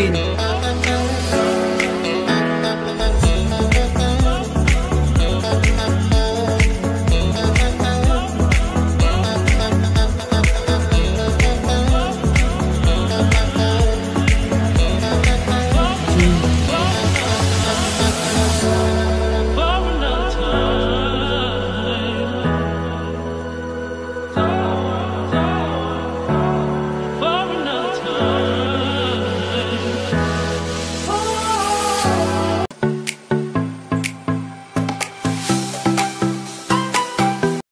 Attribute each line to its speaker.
Speaker 1: King.